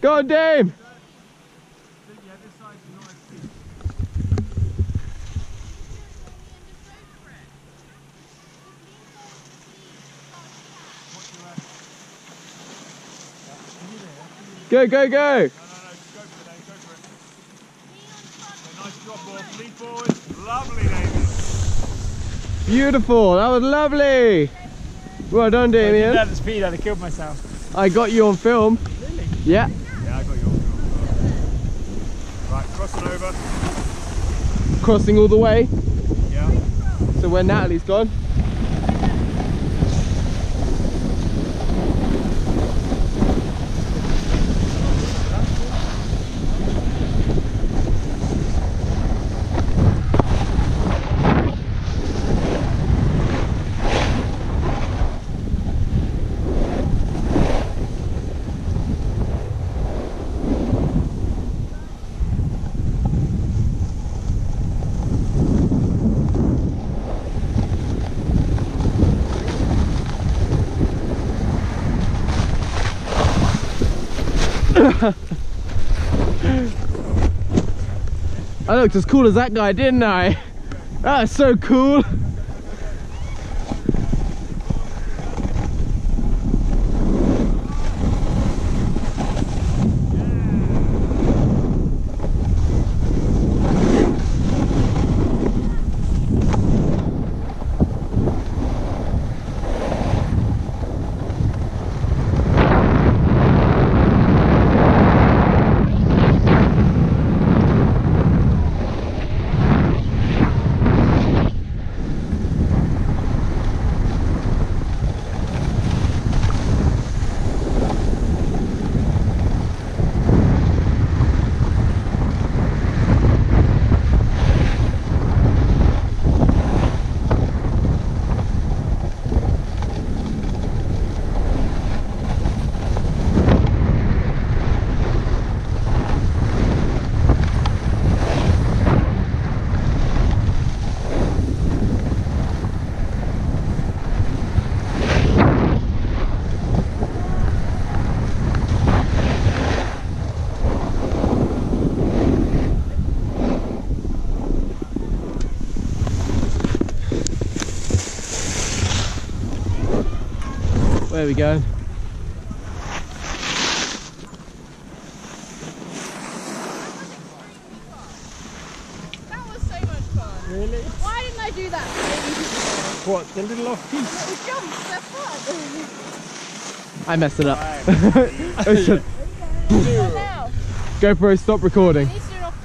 Go on, Dame. Go, go, go. Beautiful. That was lovely. Well done, Damien. At the speed, I'd have killed myself. I got you on film. Really? Yeah. Yeah, I got. Right, crossing over. Crossing all the way. Yeah. So where Natalie's gone. I looked as cool as that guy, didn't I? That was so cool. Where we go? That was so much fun. Really? Why didn't I do that? What, the little off piece? The jumps, they're fun. I messed it up. Right. Said, GoPro, stop recording.